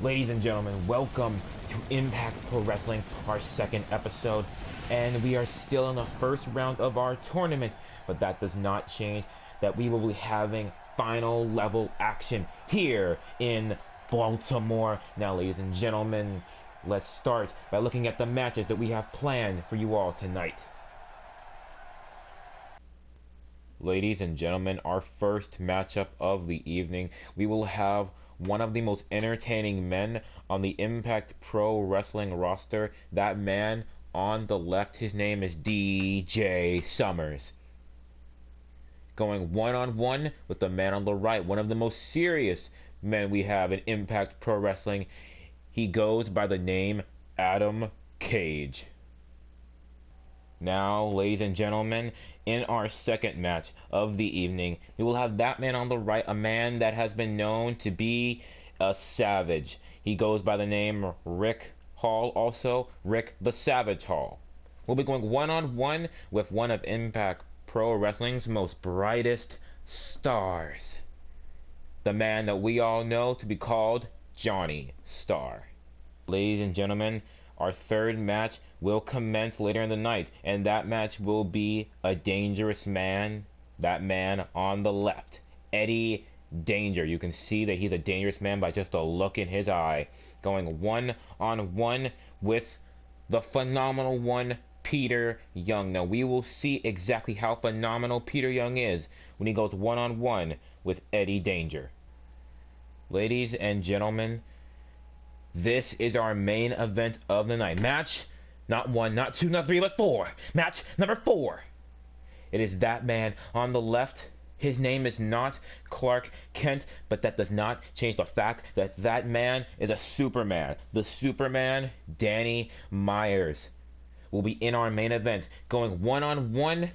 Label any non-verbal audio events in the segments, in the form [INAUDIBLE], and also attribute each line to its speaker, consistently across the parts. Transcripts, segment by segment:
Speaker 1: Ladies and gentlemen, welcome to Impact Pro Wrestling, our second episode. And we are still in the first round of our tournament, but that does not change that we will be having final level action here in Baltimore. Now, ladies and gentlemen, let's start by looking at the matches that we have planned for you all tonight. Ladies and gentlemen, our first matchup of the evening, we will have one of the most entertaining men on the Impact Pro Wrestling roster. That man on the left, his name is DJ Summers. Going one on one with the man on the right, one of the most serious men we have in Impact Pro Wrestling. He goes by the name Adam Cage. Now, ladies and gentlemen, in our second match of the evening, we will have that man on the right, a man that has been known to be a savage. He goes by the name Rick Hall, also Rick the Savage Hall. We'll be going one on one with one of Impact Pro Wrestling's most brightest stars. The man that we all know to be called Johnny Star. Ladies and gentlemen, our third match will commence later in the night, and that match will be a dangerous man. That man on the left, Eddie Danger. You can see that he's a dangerous man by just a look in his eye. Going one on one with the phenomenal one, Peter Young. Now, we will see exactly how phenomenal Peter Young is when he goes one on one with Eddie Danger. Ladies and gentlemen, this is our main event of the night. Match not one, not two, not three, but four. Match number four. It is that man on the left. His name is not Clark Kent, but that does not change the fact that that man is a Superman. The Superman, Danny Myers, will be in our main event, going one on one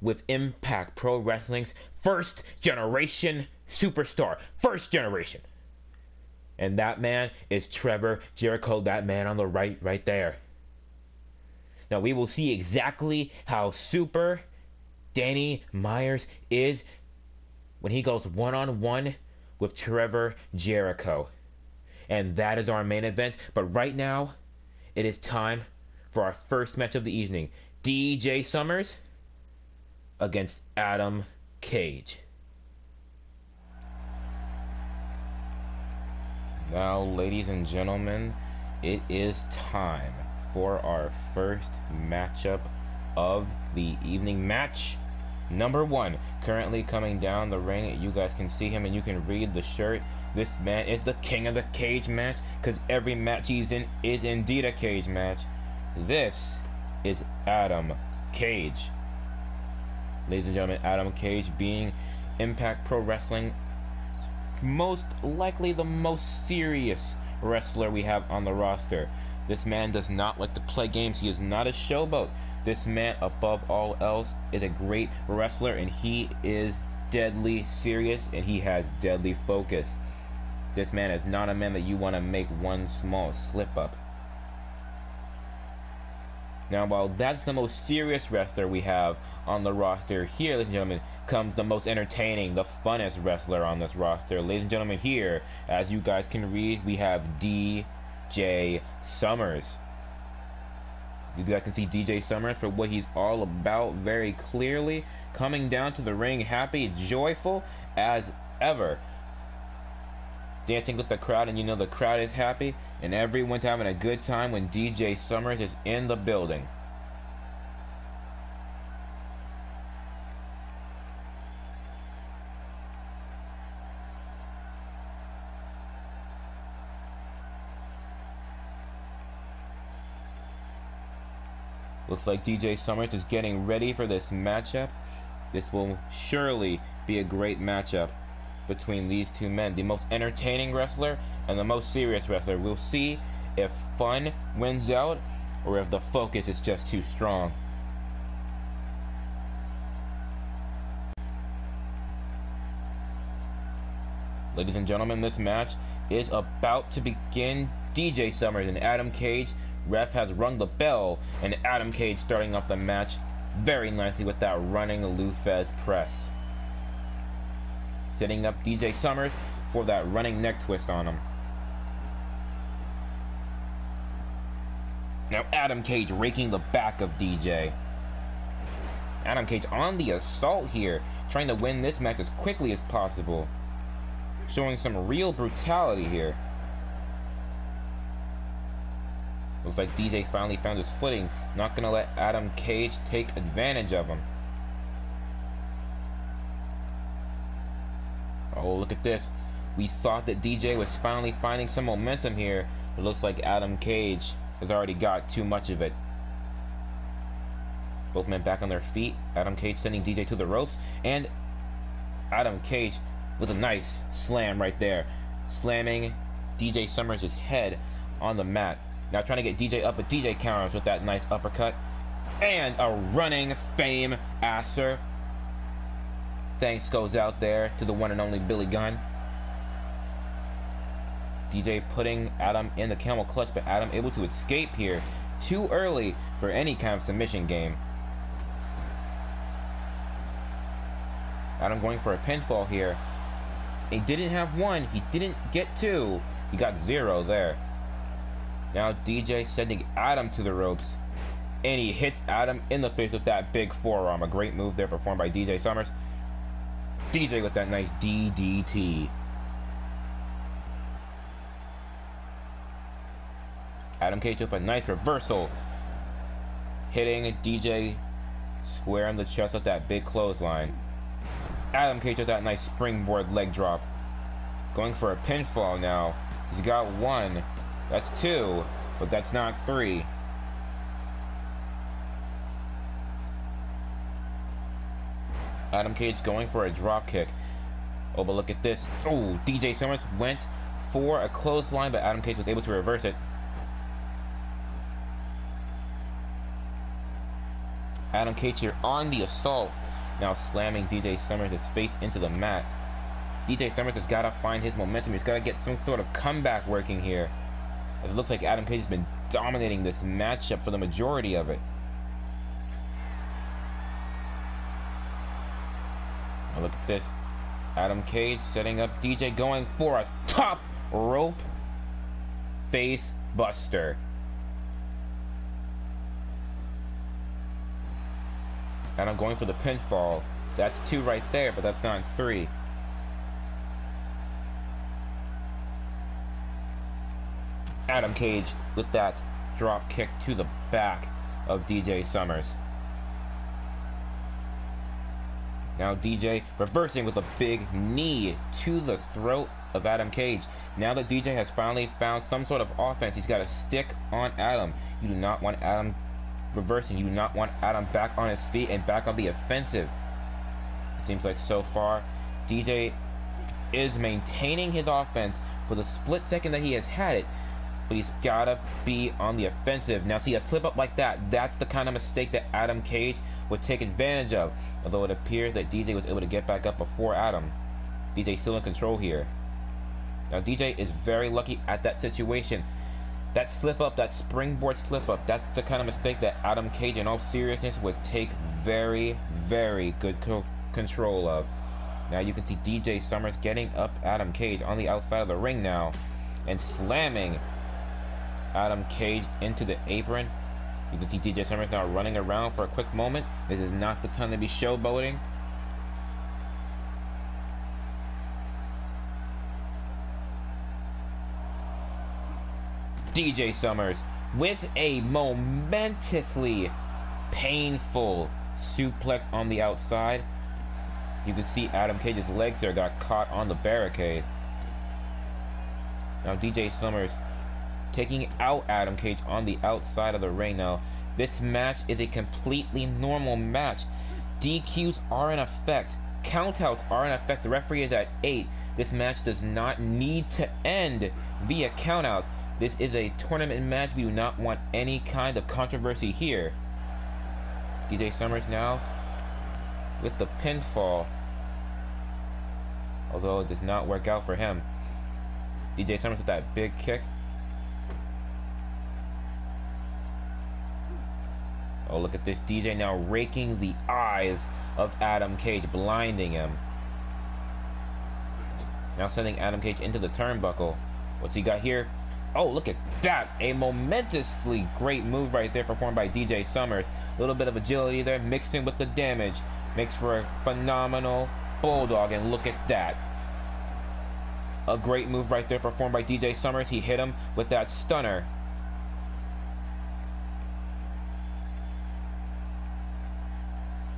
Speaker 1: with Impact Pro Wrestling's first generation superstar. First generation. And that man is Trevor Jericho, that man on the right, right there. Now we will see exactly how super Danny Myers is when he goes one on one with Trevor Jericho. And that is our main event. But right now, it is time for our first match of the evening DJ Summers against Adam Cage. Now, ladies and gentlemen, it is time for our first matchup of the evening match. Number one, currently coming down the ring. You guys can see him and you can read the shirt. This man is the king of the cage match because every match he's in is indeed a cage match. This is Adam Cage. Ladies and gentlemen, Adam Cage being Impact Pro Wrestling most likely the most serious wrestler we have on the roster. This man does not like to play games. He is not a showboat. This man, above all else, is a great wrestler and he is deadly serious and he has deadly focus. This man is not a man that you want to make one small slip up. Now, while that's the most serious wrestler we have on the roster, here, ladies and gentlemen, comes the most entertaining, the funnest wrestler on this roster. Ladies and gentlemen, here, as you guys can read, we have DJ Summers. You guys can see DJ Summers for what he's all about very clearly. Coming down to the ring happy, joyful as ever dancing with the crowd and you know the crowd is happy and everyone's having a good time when DJ Summers is in the building. Looks like DJ Summers is getting ready for this matchup. This will surely be a great matchup between these two men. The most entertaining wrestler and the most serious wrestler. We'll see if fun wins out or if the focus is just too strong. Ladies and gentlemen, this match is about to begin. DJ Summers and Adam Cage. Ref has rung the bell, and Adam Cage starting off the match very nicely with that running Lou Thesz press setting up DJ Summers for that running neck twist on him. Now Adam Cage raking the back of DJ. Adam Cage on the assault here, trying to win this match as quickly as possible. Showing some real brutality here. Looks like DJ finally found his footing, not gonna let Adam Cage take advantage of him. Oh, look at this. We thought that DJ was finally finding some momentum here. It looks like Adam Cage has already got too much of it. Both men back on their feet. Adam Cage sending DJ to the ropes. And Adam Cage with a nice slam right there. Slamming DJ Summers' head on the mat. Now trying to get DJ up, but DJ counters with that nice uppercut. And a running fame asser. Thanks goes out there to the one and only Billy Gunn. DJ putting Adam in the camel clutch, but Adam able to escape here too early for any kind of submission game. Adam going for a pinfall here. He didn't have one. He didn't get two. He got zero there. Now DJ sending Adam to the ropes. And he hits Adam in the face with that big forearm. A great move there performed by DJ Summers. DJ with that nice DDT. Adam Cage with a nice reversal. Hitting DJ square in the chest with that big clothesline. Adam Cage with that nice springboard leg drop. Going for a pinfall now. He's got one. That's two, but that's not three. Adam Cage going for a drop kick. Oh, but look at this. Oh, DJ Summers went for a clothesline, but Adam Cage was able to reverse it. Adam Cage here on the assault. Now slamming DJ Summers' face into the mat. DJ Summers has got to find his momentum. He's got to get some sort of comeback working here. It looks like Adam Cage has been dominating this matchup for the majority of it. Now look at this. Adam Cage setting up DJ going for a top rope face buster. And I'm going for the pinfall. That's two right there, but that's not three. Adam Cage with that drop kick to the back of DJ Summers. Now DJ reversing with a big knee to the throat of Adam Cage. Now that DJ has finally found some sort of offense, he's got to stick on Adam. You do not want Adam reversing. You do not want Adam back on his feet and back on the offensive. It seems like so far, DJ is maintaining his offense for the split second that he has had it, but he's gotta be on the offensive. Now, see a slip up like that, that's the kind of mistake that Adam Cage would take advantage of. Although it appears that DJ was able to get back up before Adam. DJ still in control here. Now, DJ is very lucky at that situation. That slip up, that springboard slip up, that's the kind of mistake that Adam Cage, in all seriousness, would take very, very good co control of. Now you can see DJ Summers getting up Adam Cage on the outside of the ring now and slamming Adam Cage into the apron. You can see DJ Summers now running around for a quick moment. This is not the time to be showboating. DJ Summers with a momentously painful suplex on the outside. You can see Adam Cage's legs there got caught on the barricade. Now DJ Summers taking out Adam Cage on the outside of the ring now. This match is a completely normal match. DQs are in effect. Countouts are in effect. The referee is at 8. This match does not need to end via countout. This is a tournament match. We do not want any kind of controversy here. DJ Summers now with the pinfall. Although it does not work out for him. DJ Summers with that big kick. Oh, look at this. DJ now raking the eyes of Adam Cage, blinding him. Now sending Adam Cage into the turnbuckle. What's he got here? Oh, look at that. A momentously great move right there performed by DJ Summers. A little bit of agility there mixed in with the damage. Makes for a phenomenal bulldog. And look at that. A great move right there performed by DJ Summers. He hit him with that stunner.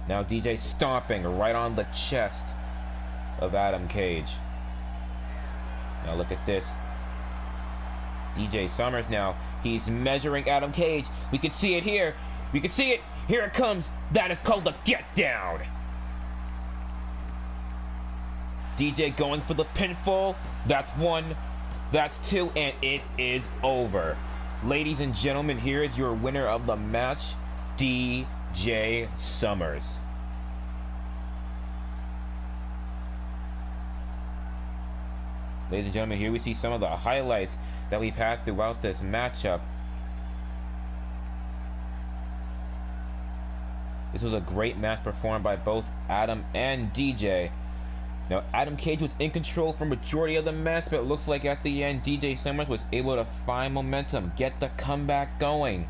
Speaker 1: Now DJ stomping right on the chest of Adam Cage. Now look at this. DJ Summers now. He's measuring Adam Cage. We can see it here. We can see it. Here it comes. That is called the get down. DJ going for the pinfall. That's one. That's two. And it is over. Ladies and gentlemen, here is your winner of the match, DJ Summers. Ladies and gentlemen, here we see some of the highlights that we've had throughout this matchup. This was a great match performed by both Adam and DJ. Now, Adam Cage was in control for majority of the match, but it looks like at the end, DJ Summers was able to find momentum, get the comeback going.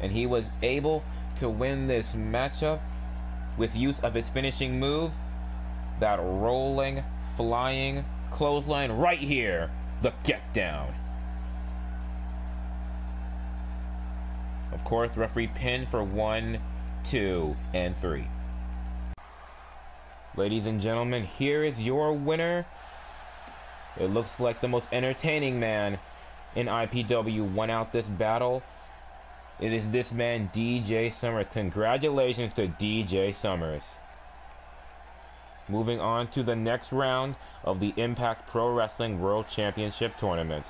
Speaker 1: And he was able to win this matchup with use of his finishing move, that rolling, flying clothesline right here, the get down. Of course, referee pin for one, two, and three. Ladies and gentlemen, here is your winner. It looks like the most entertaining man in IPW won out this battle. It is this man, DJ Summers. Congratulations to DJ Summers. Moving on to the next round of the Impact Pro Wrestling World Championship Tournament.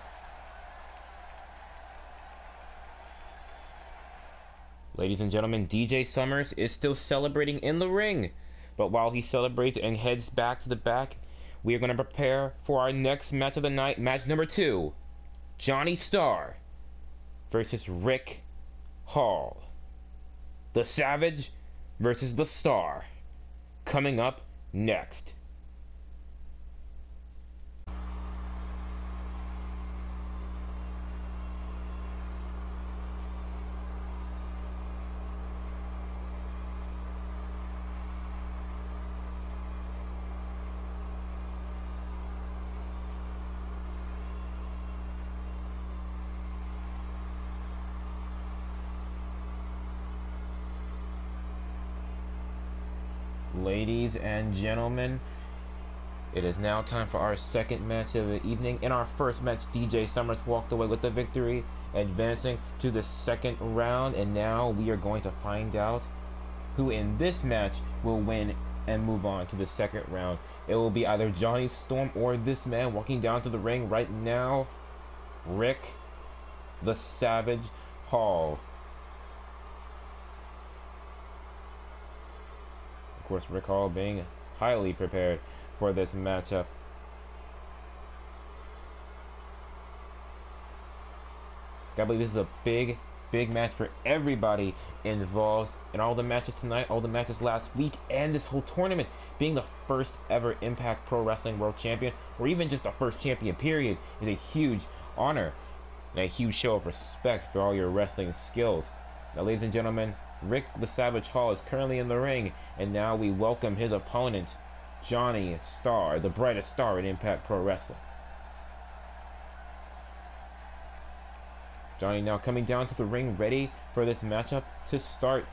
Speaker 1: Ladies and gentlemen, DJ Summers is still celebrating in the ring. But while he celebrates and heads back to the back, we are going to prepare for our next match of the night, match number two. Johnny Starr versus Rick Hall. The Savage versus the Star. Coming up next. ladies and gentlemen. It is now time for our second match of the evening. In our first match, DJ Summers walked away with the victory, advancing to the second round. And now we are going to find out who in this match will win and move on to the second round. It will be either Johnny Storm or this man walking down to the ring right now, Rick the Savage Hall. Of course, Rick Hall being highly prepared for this matchup. I believe this is a big, big match for everybody involved in all the matches tonight, all the matches last week, and this whole tournament. Being the first ever Impact Pro Wrestling World Champion, or even just the first champion, period, is a huge honor and a huge show of respect for all your wrestling skills. Now, ladies and gentlemen, Rick the Savage Hall is currently in the ring, and now we welcome his opponent, Johnny Starr, the brightest star in Impact Pro Wrestling. Johnny now coming down to the ring, ready for this matchup to start.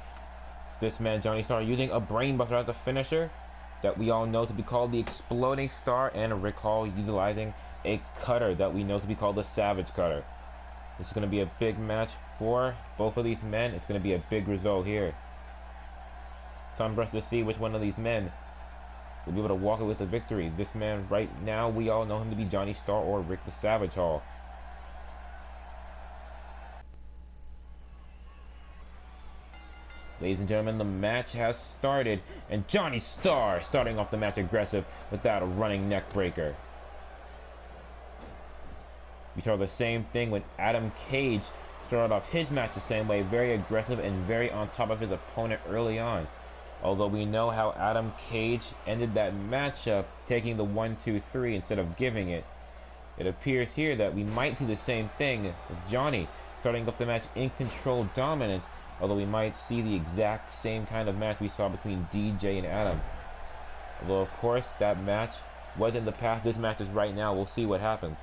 Speaker 1: This man, Johnny Starr, using a brainbuster as a finisher that we all know to be called the Exploding Star, and Rick Hall utilizing a cutter that we know to be called the Savage Cutter. This is going to be a big match for both of these men. It's going to be a big result here. For us to see which one of these men will be able to walk away with the victory. This man right now, we all know him to be Johnny Starr or Rick the Savage Hall. Ladies and gentlemen, the match has started, and Johnny Starr starting off the match aggressive without a running neck breaker. We saw the same thing when Adam Cage started off his match the same way, very aggressive and very on top of his opponent early on. Although we know how Adam Cage ended that matchup, taking the 1-2-3 instead of giving it. it appears here that we might see the same thing with Johnny starting off the match in control dominant, although we might see the exact same kind of match we saw between DJ and Adam. Although, of course, that match was in the past. This match is right now. We'll see what happens.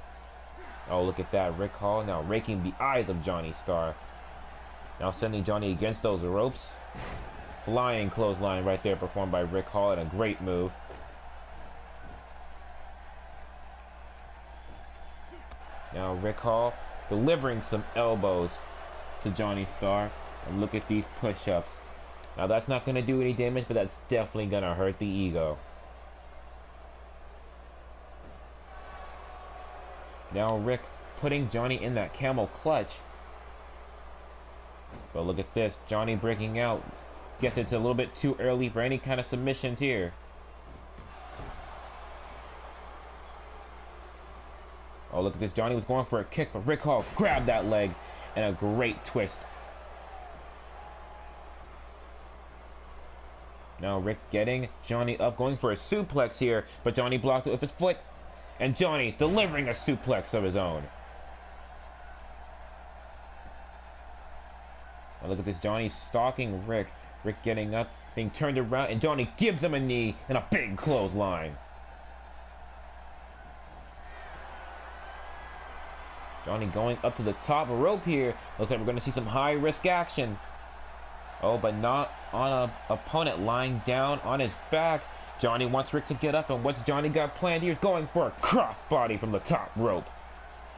Speaker 1: Oh, look at that. Rick Hall now raking the eyes of Johnny Star. Now sending Johnny against those ropes. Flying clothesline right there performed by Rick Hall and a great move. Now Rick Hall delivering some elbows to Johnny Star. And look at these push-ups. Now that's not going to do any damage, but that's definitely going to hurt the ego. Now Rick putting Johnny in that camel clutch. But look at this. Johnny breaking out. Guess it's a little bit too early for any kind of submissions here. Oh, look at this. Johnny was going for a kick, but Rick Hall grabbed that leg and a great twist. Now Rick getting Johnny up, going for a suplex here, but Johnny blocked it with his foot. And Johnny delivering a suplex of his own. Now look at this. Johnny stalking Rick. Rick getting up, being turned around, and Johnny gives him a knee and a big clothesline. Johnny going up to the top rope here. Looks like we're going to see some high risk action. Oh, but not on an opponent lying down on his back. Johnny wants Rick to get up, and what's Johnny got planned here? He's going for a crossbody from the top rope.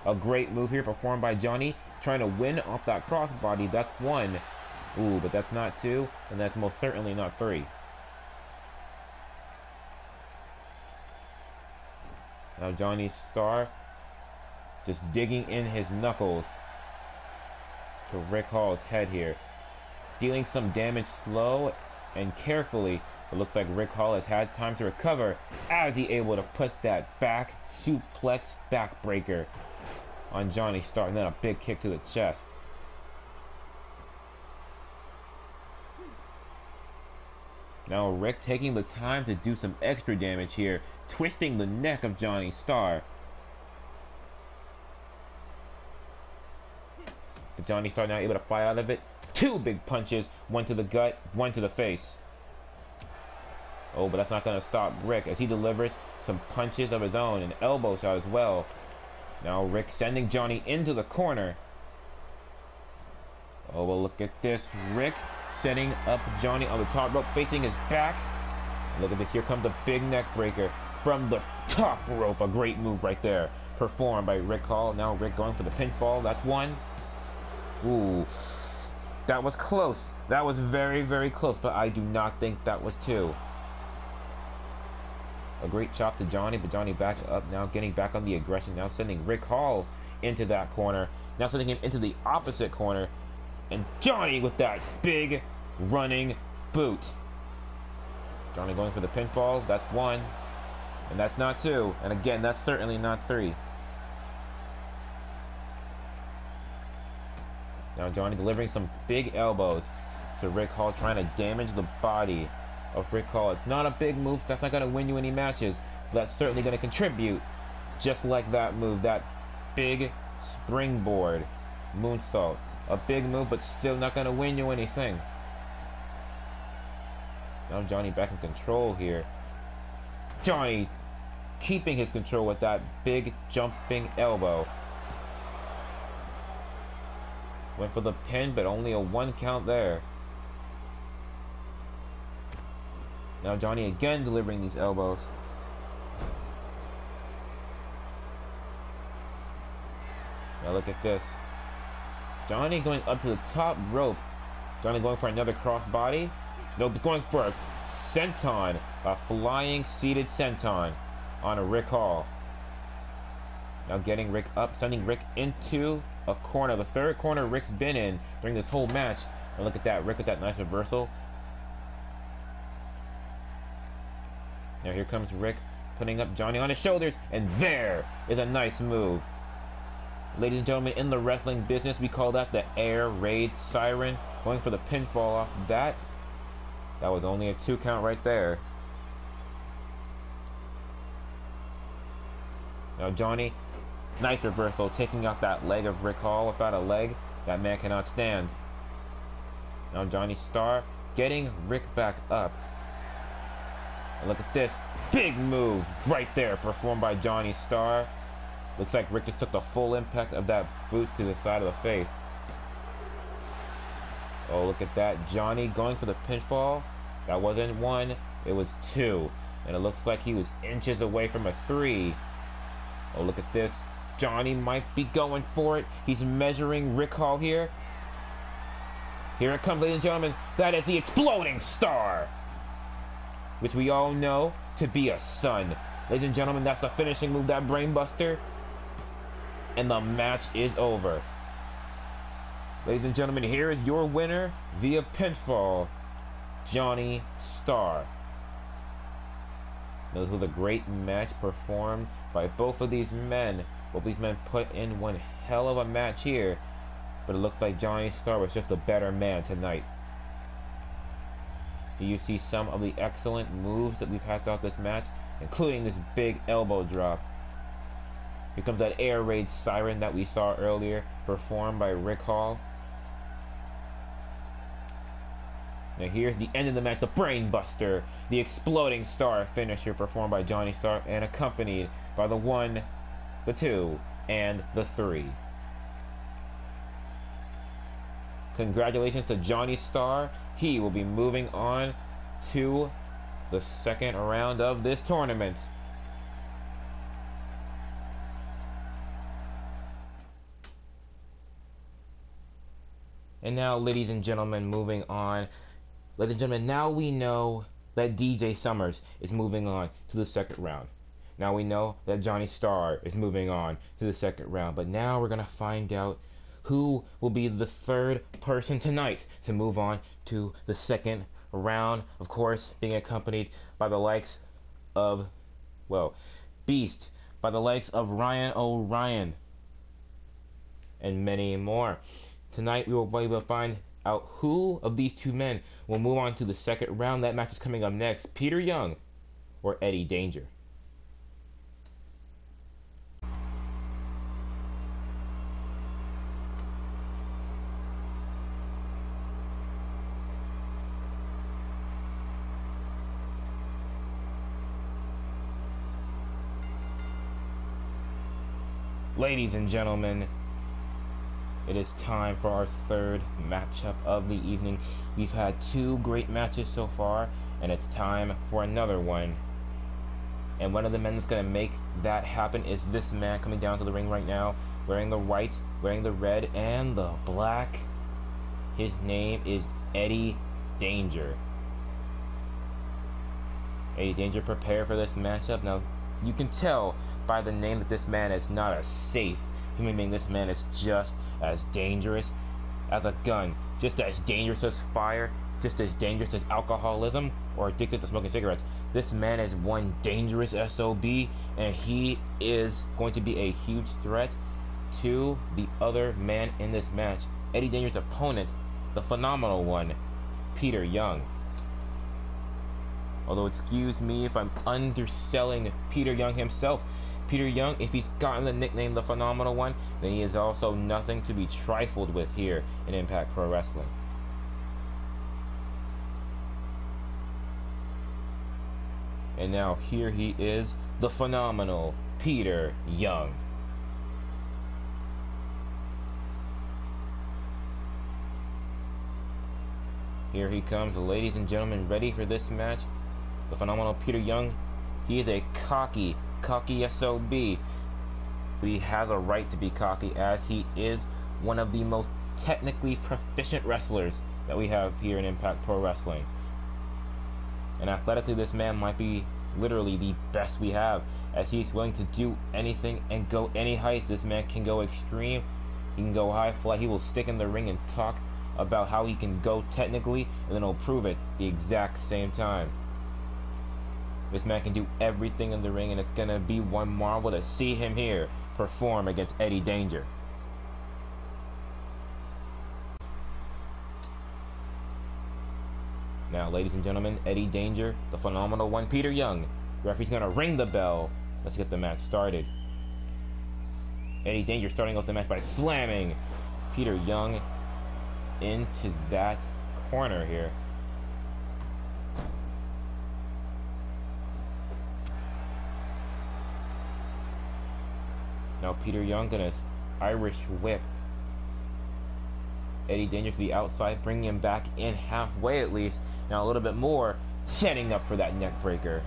Speaker 1: A great move here performed by Johnny, trying to win off that crossbody. That's one. Ooh, but that's not two, and that's most certainly not three. Now Johnny Star just digging in his knuckles to Rick Hall's head here. Dealing some damage slow and carefully. It looks like Rick Hall has had time to recover as he able to put that back suplex backbreaker on Johnny Star and then a big kick to the chest. Now Rick taking the time to do some extra damage here, twisting the neck of Johnny Star. But Johnny Star now able to fight out of it. Two big punches, one to the gut, one to the face. Oh, but that's not going to stop Rick as he delivers some punches of his own, an elbow shot as well. Now Rick sending Johnny into the corner. Oh, well, look at this. Rick setting up Johnny on the top rope, facing his back. Look at this. Here comes a big neck breaker from the top rope. A great move right there. Performed by Rick Hall. Now Rick going for the pinfall. That's one. Ooh. That was close. That was very, very close, but I do not think that was two. A great chop to Johnny, but Johnny back up now, getting back on the aggression, now sending Rick Hall into that corner. Now sending him into the opposite corner. And Johnny with that big running boot. Johnny going for the pinfall. That's one. And that's not two. And again, that's certainly not three. Now Johnny delivering some big elbows to Rick Hall, trying to damage the body of Rick Hall. It's not a big move. That's not going to win you any matches. But that's certainly going to contribute. Just like that move. That big springboard moonsault. A big move, but still not going to win you anything. Now Johnny back in control here. Johnny keeping his control with that big jumping elbow. Went for the pin, but only a one count there. Now Johnny again delivering these elbows. Now look at this. Johnny going up to the top rope. Johnny going for another crossbody. Nope, he's going for a senton. A flying seated senton on a Rick Hall. Now getting Rick up, sending Rick into a corner, the third corner Rick's been in during this whole match. And look at that, Rick with that nice reversal. Now here comes Rick putting up Johnny on his shoulders, and there is a nice move. Ladies and gentlemen, in the wrestling business, we call that the air raid siren. Going for the pinfall off that. That was only a two count right there. Now Johnny Nice reversal, taking out that leg of Rick Hall. Without a leg, that man cannot stand. Now Johnny Star getting Rick back up. And look at this. Big move right there performed by Johnny Star. Looks like Rick just took the full impact of that boot to the side of the face. Oh, look at that. Johnny going for the pinfall. That wasn't one, it was two. And it looks like he was inches away from a three. Oh, look at this. Johnny might be going for it. He's measuring Rick Hall here. Here it comes, ladies and gentlemen. That is the exploding star. Which we all know to be a sun. Ladies and gentlemen, that's the finishing move, that brainbuster. And the match is over. Ladies and gentlemen, here is your winner via pinfall, Johnny Star. This was a great match performed by both of these men. Both these men put in one hell of a match here, but it looks like Johnny Star was just a better man tonight. Do you see some of the excellent moves that we've had throughout this match, including this big elbow drop? Here comes that air raid siren that we saw earlier, performed by Rick Hall. Now here's the end of the match, the Brainbuster, the exploding star finisher performed by Johnny Star and accompanied by the one, the two, and the three. Congratulations to Johnny Star. He will be moving on to the second round of this tournament. And now, ladies and gentlemen, moving on Ladies and gentlemen, now we know that DJ Summers is moving on to the second round. Now we know that Johnny Star is moving on to the second round. But now we're going to find out who will be the third person tonight to move on to the second round. Of course, being accompanied by the likes of, well, Beast, by the likes of Ryan O'Ryan, and many more. Tonight we will be able to find out who of these two men will move on to the second round. That match is coming up next. Peter Young or Eddie Danger. Ladies and gentlemen, it is time for our third matchup of the evening. We've had two great matches so far, and it's time for another one. And one of the men that's going to make that happen is this man coming down to the ring right now, wearing the white, wearing the red, and the black. His name is Eddie Danger. Eddie Danger, prepare for this matchup. Now, you can tell by the name that this man is not a safe human being. This man is just as dangerous as a gun, just as dangerous as fire, just as dangerous as alcoholism or addicted to smoking cigarettes. This man is one dangerous SOB, and he is going to be a huge threat to the other man in this match. Eddie Danger's opponent, the phenomenal one, Peter Young. Although, excuse me if I'm underselling Peter Young himself, Peter Young, if he's gotten the nickname the Phenomenal One, then he is also nothing to be trifled with here in Impact Pro Wrestling. And now here he is, the phenomenal Peter Young. Here he comes, ladies and gentlemen, ready for this match. The phenomenal Peter Young. He is a cocky, cocky SOB. But he has a right to be cocky as he is one of the most technically proficient wrestlers that we have here in Impact Pro Wrestling. And athletically, this man might be literally the best we have as he's willing to do anything and go any heights. This man can go extreme, he can go high fly, he will stick in the ring and talk about how he can go technically, and then he'll prove it the exact same time. This man can do everything in the ring, and it's gonna be one marvel to see him here perform against Eddie Danger. Now, ladies and gentlemen, Eddie Danger, the phenomenal one, Peter Young. referee's gonna ring the bell. Let's get the match started. Eddie Danger starting off the match by slamming Peter Young into that corner here. Now Peter Young gonna Irish whip Eddie Danger to the outside, bringing him back in halfway at least. Now a little bit more, setting up for that neck breaker.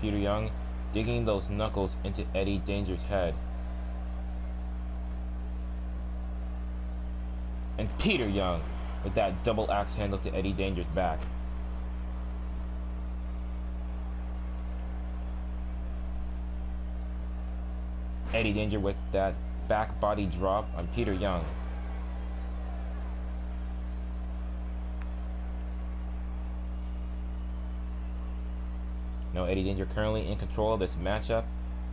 Speaker 1: Peter Young digging those knuckles into Eddie Danger's head. And Peter Young with that double axe handle to Eddie Danger's back. Eddie Danger with that back body drop on Peter Young. Now Eddie Danger currently in control of this matchup.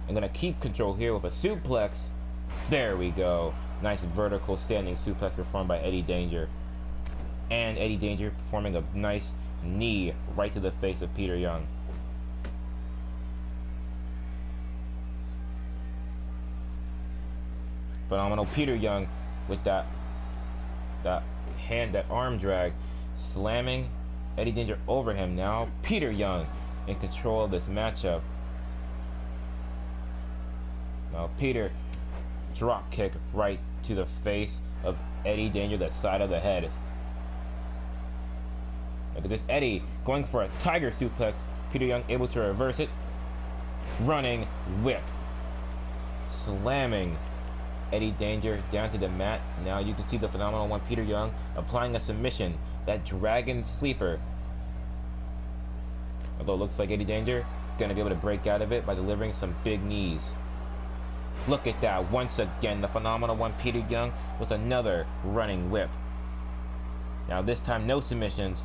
Speaker 1: I'm going to keep control here with a suplex. There we go. Nice vertical standing suplex performed by Eddie Danger. And Eddie Danger performing a nice knee right to the face of Peter Young. Phenomenal Peter Young with that that hand, that arm drag, slamming Eddie Danger over him. Now Peter Young in control of this matchup. Now Peter drop kick right to the face of Eddie Danger, that side of the head. Look at this Eddie going for a tiger suplex. Peter Young able to reverse it. Running whip. Slamming Eddie Danger down to the mat. Now you can see the phenomenal one Peter Young applying a submission. That dragon sleeper. Although it looks like Eddie Danger gonna be able to break out of it by delivering some big knees. Look at that. Once again, the phenomenal one Peter Young with another running whip. Now this time no submissions.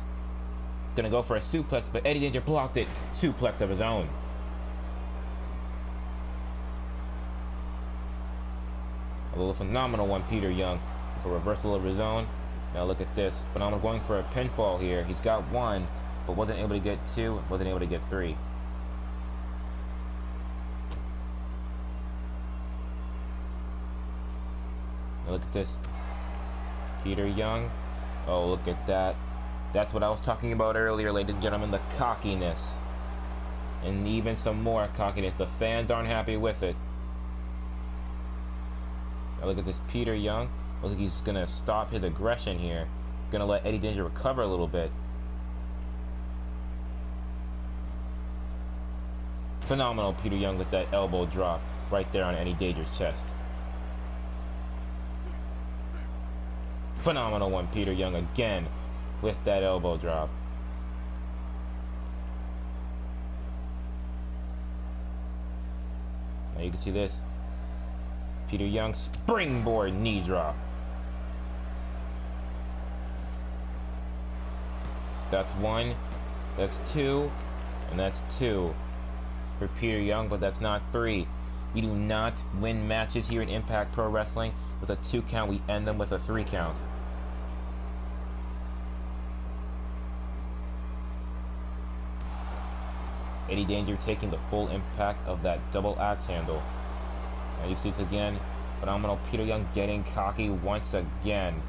Speaker 1: Gonna go for a suplex, but Eddie Danger blocked it. Suplex of his own. A little phenomenal one, Peter Young, for reversal of his own. Now look at this. Phenomenal going for a pinfall here. He's got one, but wasn't able to get two, wasn't able to get three. Look at this. Peter Young. Oh, look at that. That's what I was talking about earlier, ladies and gentlemen, the cockiness. And even some more cockiness. The fans aren't happy with it. Now look at this Peter Young. Looks like he's going to stop his aggression here. Going to let Eddie Danger recover a little bit. Phenomenal Peter Young with that elbow drop right there on Eddie Danger's chest. Phenomenal one, Peter Young again with that elbow drop. Now you can see this. Peter Young springboard knee drop. That's one, that's two, and that's two for Peter Young, but that's not three. We do not win matches here in Impact Pro Wrestling with a two count. We end them with a three count. Eddie Danger taking the full impact of that double axe handle. And you see it again. Phenomenal Peter Young getting cocky once again.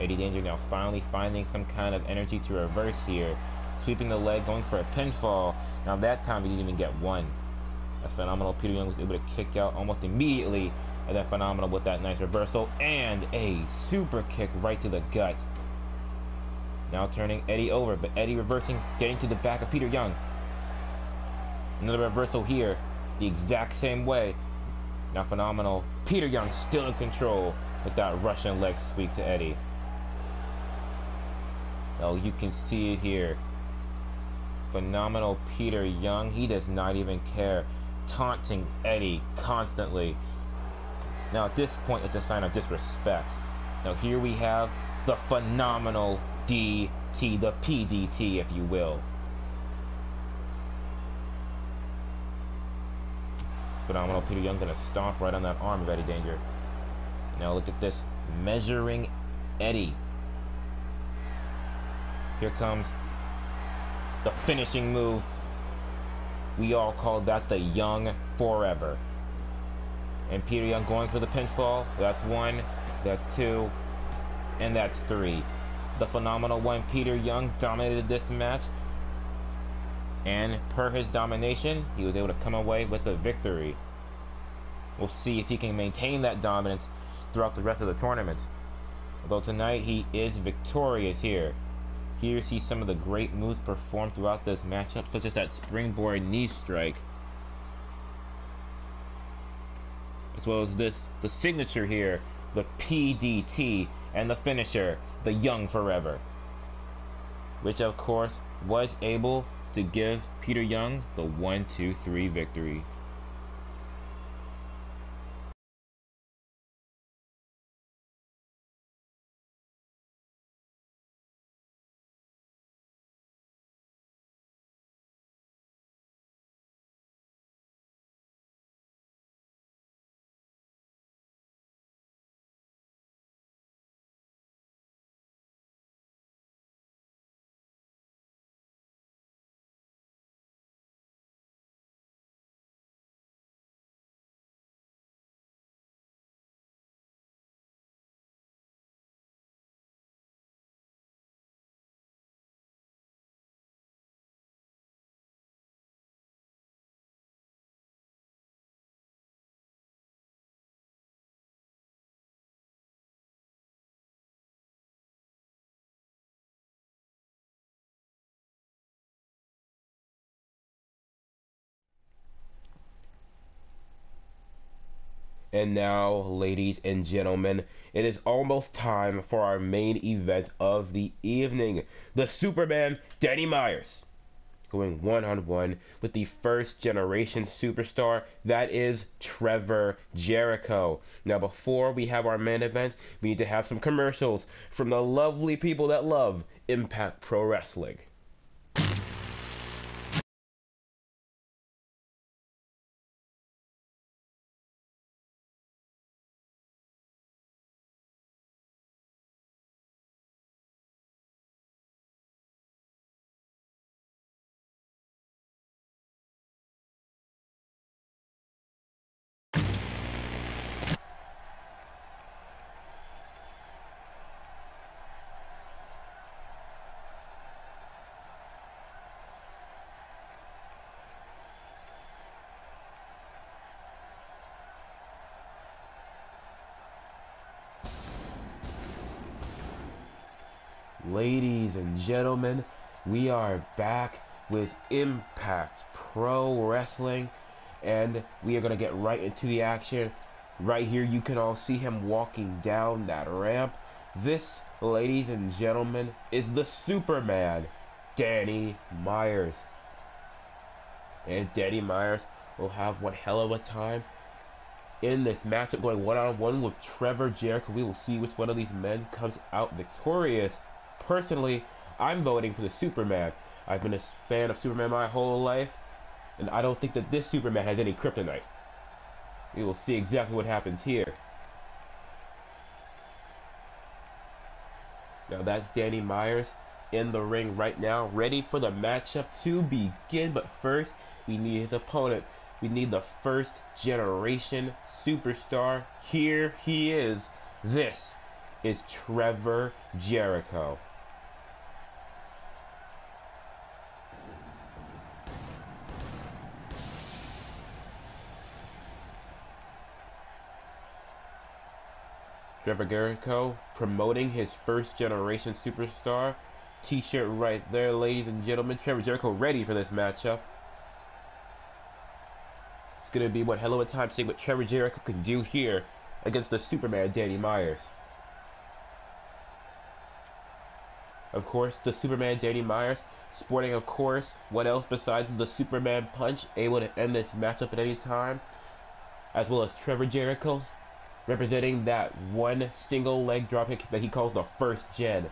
Speaker 1: Eddie Danger now finally finding some kind of energy to reverse here. Sweeping the leg, going for a pinfall. Now that time he didn't even get one. That's phenomenal. Peter Young was able to kick out almost immediately then phenomenal with that nice reversal and a super kick right to the gut. Now turning Eddie over, but Eddie reversing, getting to the back of Peter Young. Another reversal here, the exact same way. Now phenomenal. Peter Young still in control with that Russian leg sweep to Eddie. Oh, you can see it here. Phenomenal Peter Young. He does not even care. Taunting Eddie constantly. Now at this point, it's a sign of disrespect. Now here we have the phenomenal. DDT, the PDT, if you will. Phenomenal Peter Young gonna stomp right on that arm of Eddie Danger. Now look at this. Measuring Eddie. Here comes the finishing move. We all call that the Young Forever. And Peter Young going for the pinfall. That's one, that's two, and that's three. The phenomenal one, Peter Young, dominated this match. And per his domination, he was able to come away with the victory. We'll see if he can maintain that dominance throughout the rest of the tournament. Although tonight he is victorious here. Here you see some of the great moves performed throughout this matchup, such as that springboard knee strike. As well as this, the signature here, the PDT, and the finisher, the Young Forever. Which of course was able to give Peter Young the 1-2-3 victory. And now, ladies and gentlemen, it is almost time for our main event of the evening. The Superman Danny Myers going one on one with the first generation superstar that is Trevor Jericho. Now, before we have our main event, we need to have some commercials from the lovely people that love Impact Pro Wrestling. Ladies and gentlemen, we are back with Impact Pro Wrestling, and we are going to get right into the action. Right here, you can all see him walking down that ramp. This, ladies and gentlemen, is the Superman, Danny Myers. And Danny Myers will have one hell of a time in this matchup going one-on-one -on -one with Trevor Jericho. We will see which one of these men comes out victorious. Personally, I'm voting for the Superman. I've been a fan of Superman my whole life, and I don't think that this Superman has any kryptonite. We will see exactly what happens here. Now that's Danny Myers in the ring right now, ready for the matchup to begin. But first, we need his opponent. We need the first generation superstar. Here he is. This is Trevor Jericho. Trevor Jericho promoting his first generation superstar. T-shirt right there, ladies and gentlemen. Trevor Jericho ready for this matchup. It's gonna be what Hello a time seeing what Trevor Jericho can do here against the Superman Danny Myers. Of course, the Superman Danny Myers sporting, of course, what else besides the Superman punch, able to end this matchup at any time, as well as Trevor Jericho representing that one single leg dropkick that he calls the first gen.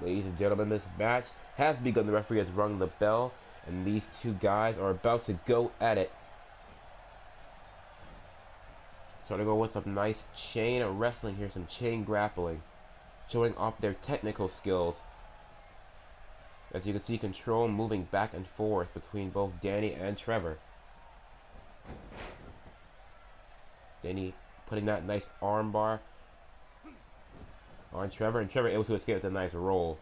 Speaker 1: Ladies and gentlemen, this match has begun. The referee has rung the bell, and these two guys are about to go at it. So to go with some nice chain of wrestling here, some chain grappling, showing off their technical skills. As you can see, control moving back and forth between both Danny and Trevor. Danny putting that nice armbar on Trevor, and Trevor able to escape with a nice roll.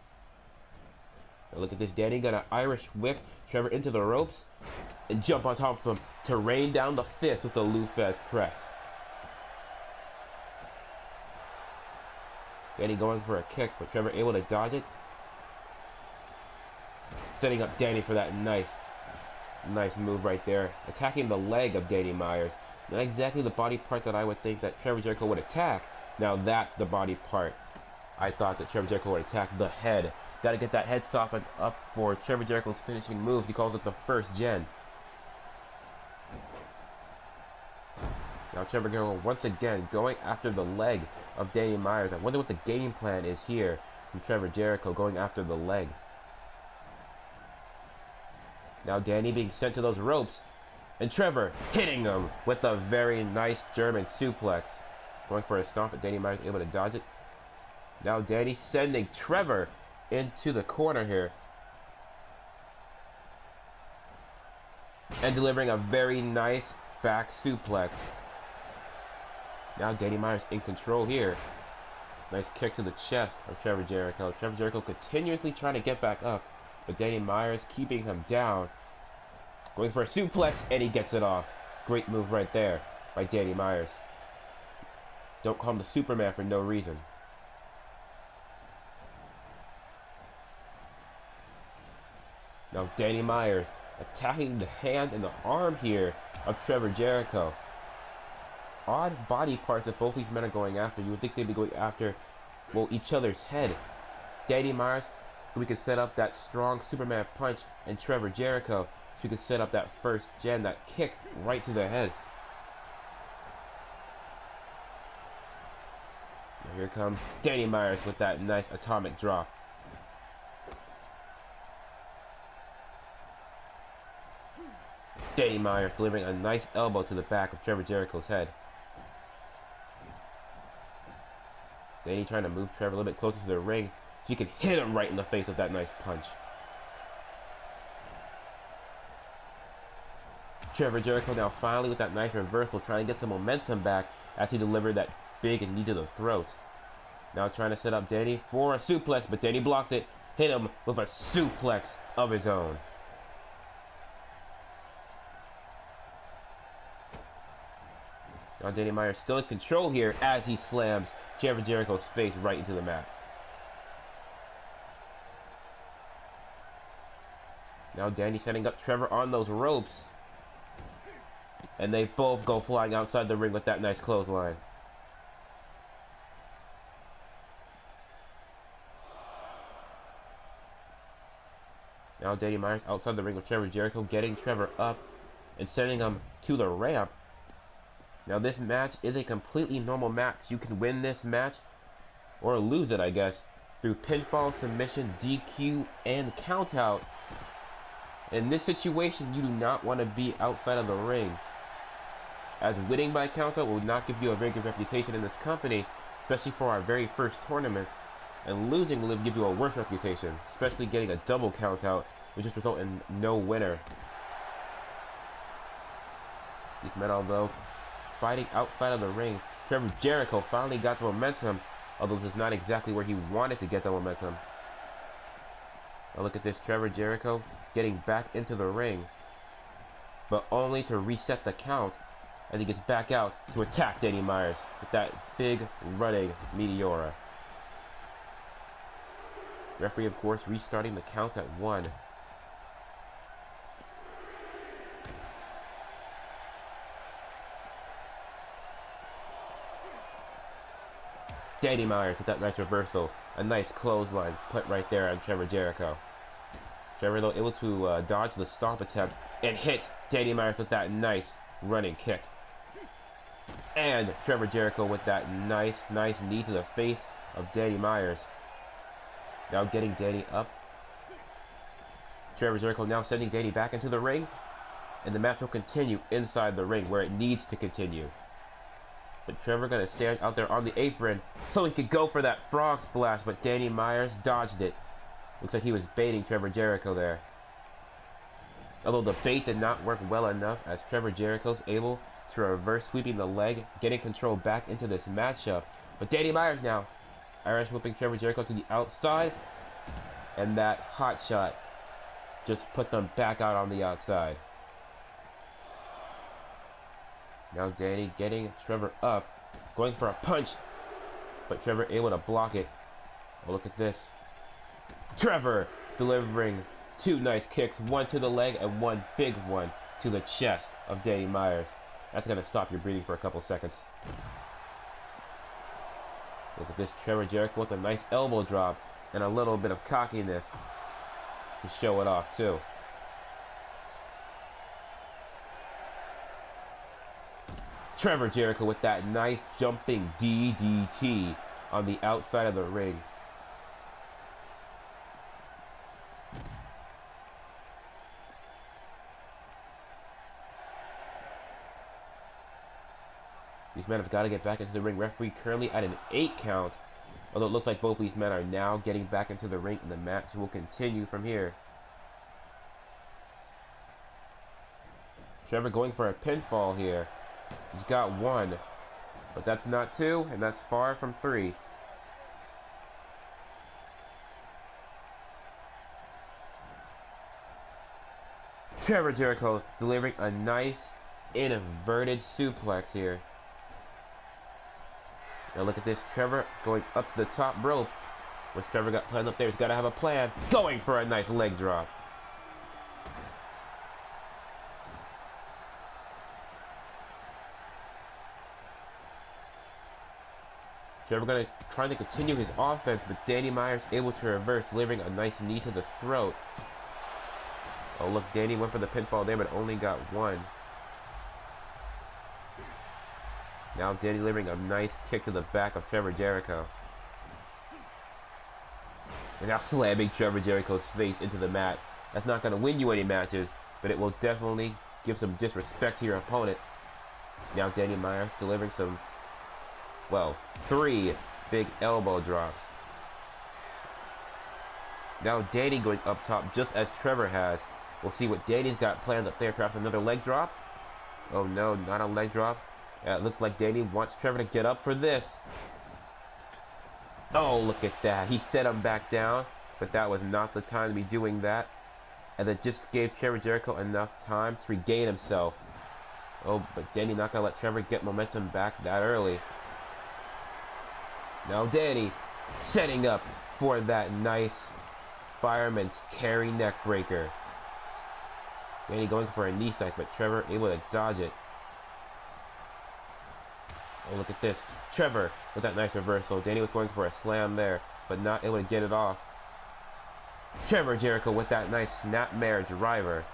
Speaker 1: Now look at this, Danny got an Irish whip, Trevor into the ropes, and jump on top of him to rain down the fist with the Lou Thesz press. Danny going for a kick, but Trevor able to dodge it. Setting up Danny for that nice, nice move right there. Attacking the leg of Danny Myers. Not exactly the body part that I would think that Trevor Jericho would attack. Now that's the body part. I thought that Trevor Jericho would attack the head. Got to get that head softened up for Trevor Jericho's finishing move. He calls it the first gen. Now Trevor Jericho once again going after the leg of Danny Myers. I wonder what the game plan is here from Trevor Jericho going after the leg. Now Danny being sent to those ropes. And Trevor hitting him with a very nice German suplex. Going for a stomp, but Danny Myers able to dodge it. Now Danny sending Trevor into the corner here. And delivering a very nice back suplex. Now Danny Myers in control here. Nice kick to the chest of Trevor Jericho. Trevor Jericho continuously trying to get back up. But Danny Myers keeping him down. Going for a suplex, and he gets it off. Great move right there by Danny Myers. Don't call him the Superman for no reason. Now Danny Myers attacking the hand and the arm here of Trevor Jericho. Odd body parts that both these men are going after. You would think they'd be going after, well, each other's head. Danny Myers, so we could set up that strong Superman punch, and Trevor Jericho, so we could set up that first gen, that kick right to the head. Now here comes Danny Myers with that nice atomic drop. Danny Myers delivering a nice elbow to the back of Trevor Jericho's head. Danny trying to move Trevor a little bit closer to the ring so he can hit him right in the face with that nice punch. Trevor Jericho now finally with that nice reversal trying to get some momentum back as he delivered that big knee to the throat. Now trying to set up Danny for a suplex, but Danny blocked it, hit him with a suplex of his own. Now Danny Myers still in control here as he slams Trevor Jericho's face right into the mat. Now Danny setting up Trevor on those ropes. And they both go flying outside the ring with that nice clothesline. Now Danny Myers outside the ring with Trevor Jericho, getting Trevor up and sending him to the ramp. Now this match is a completely normal match. You can win this match or lose it, I guess, through pinfall, submission, DQ, and countout. In this situation, you do not want to be outside of the ring. As winning by countout will not give you a very good reputation in this company, especially for our very first tournament. And losing will give you a worse reputation, especially getting a double countout, which just result in no winner. These men, although fighting outside of the ring. Trevor Jericho finally got the momentum, although this is not exactly where he wanted to get the momentum. Now look at this, Trevor Jericho getting back into the ring, but only to reset the count, and he gets back out to attack Danny Myers with that big running Meteora. Referee, of course, restarting the count at one. Danny Myers with that nice reversal. A nice clothesline put right there on Trevor Jericho. Trevor, though, able to uh, dodge the stomp attempt and hit Danny Myers with that nice running kick. And Trevor Jericho with that nice, nice knee to the face of Danny Myers.
Speaker 2: Now getting Danny up. Trevor Jericho now sending Danny back into the ring. And the match will continue inside the ring where it needs to continue. But Trevor gonna stand out there on the apron so he could go for that frog splash, but Danny Myers dodged it. Looks like he was baiting Trevor Jericho there. Although the bait did not work well enough as Trevor Jericho's able to reverse sweeping the leg, getting control back into this matchup. But Danny Myers now, Irish whipping Trevor Jericho to the outside, and that hot shot just put them back out on the outside. Now Danny getting Trevor up, going for a punch, but Trevor able to block it. Oh, look at this. Trevor delivering two nice kicks, one to the leg and one big one to the chest of Danny Myers. That's going to stop your breathing for a couple seconds. Look at this Trevor Jericho with a nice elbow drop and a little bit of cockiness to show it off too. Trevor Jericho with that nice jumping DDT on the outside of the ring. Men have got to get back into the ring. Referee currently at an 8 count. Although it looks like both these men are now getting back into the ring and the match will continue from here. Trevor going for a pinfall here. He's got one. But that's not two, and that's far from three. Trevor Jericho delivering a nice inverted suplex here. Now look at this. Trevor going up to the top rope. What's Trevor got planned up there? He's got to have a plan. Going for a nice leg drop. Trevor going to try to continue his offense, but Danny Myers able to reverse, delivering a nice knee to the throat. Oh, look, Danny went for the pinfall there, but only got one. Now Danny delivering a nice kick to the back of Trevor Jericho. And now [LAUGHS] slamming Trevor Jericho's face into the mat. That's not going to win you any matches, but it will definitely give some disrespect to your opponent. Now Danny Myers delivering some well, three big elbow drops. Now Danny going up top just as Trevor has. We'll see what Danny's got planned up there. Perhaps another leg drop? Oh no, not a leg drop. Yeah, it looks like Danny wants Trevor to get up for this. Oh, look at that. He set him back down, but that was not the time to be doing that. And that just gave Trevor Jericho enough time to regain himself. Oh, but Danny not to let Trevor get momentum back that early. Now Danny setting up for that nice fireman's carry neck breaker. Danny going for a knee strike, but Trevor able to dodge it. Oh, look at this. Trevor with that nice reversal. Danny was going for a slam there, but not able to get it off. Trevor Jericho with that nice snapmare driver.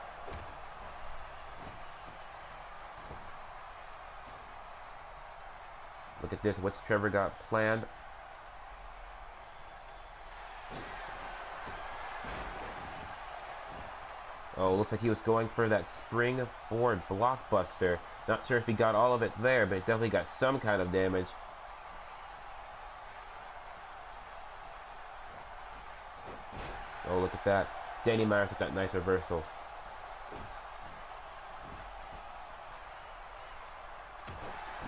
Speaker 2: Look at this. What's Trevor got planned? Oh, looks like he was going for that springboard blockbuster. Not sure if he got all of it there, but it definitely got some kind of damage. Oh, look at that. Danny Myers with that nice reversal.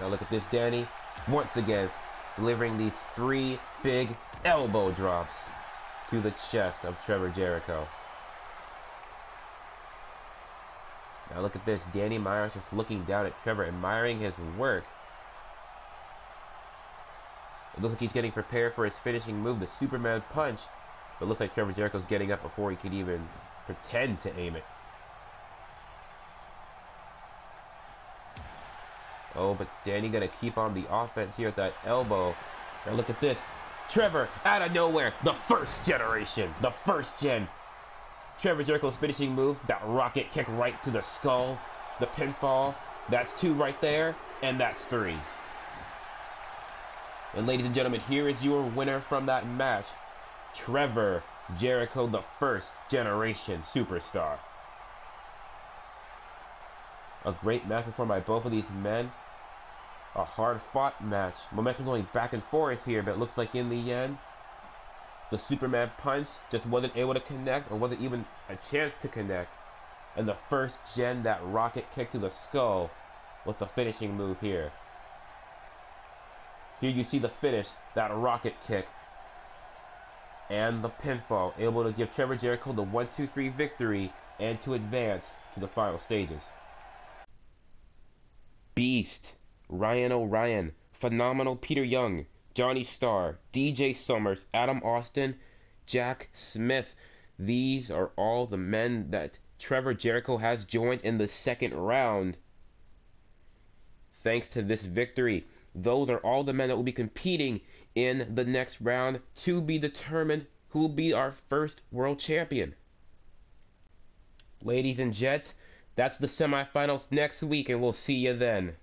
Speaker 2: Now look at this, Danny. Once again, delivering these three big elbow drops to the chest of Trevor Jericho. Look at this. Danny Myers just looking down at Trevor, admiring his work. It looks like he's getting prepared for his finishing move, the Superman punch. But it looks like Trevor Jericho's getting up before he can even pretend to aim it. Oh, but Danny gonna keep on the offense here at that elbow. Now look at this. Trevor, out of nowhere, the first generation, the first gen Trevor Jericho's finishing move, that rocket kick right to the skull, the pinfall, that's two right there, and that's three. And ladies and gentlemen, here is your winner from that match. Trevor Jericho, the first generation superstar. A great match performed by both of these men. A hard fought match. Momentum going back and forth here, but it looks like in the end, the Superman punch just wasn't able to connect, or wasn't even a chance to connect. And the first gen, that rocket kick to the skull, was the finishing move here. Here you see the finish, that rocket kick. And the pinfall, able to give Trevor Jericho the 1-2-3 victory and to advance to the final stages. Beast, Ryan O'Ryan, Phenomenal Peter Young, Johnny Starr, DJ Summers, Adam Austin, Jack Smith. These are all the men that Trevor Jericho has joined in the second round. Thanks to this victory, those are all the men that will be competing in the next round to be determined who will be our first world champion. Ladies and gents, that's the semifinals next week, and we'll see you then.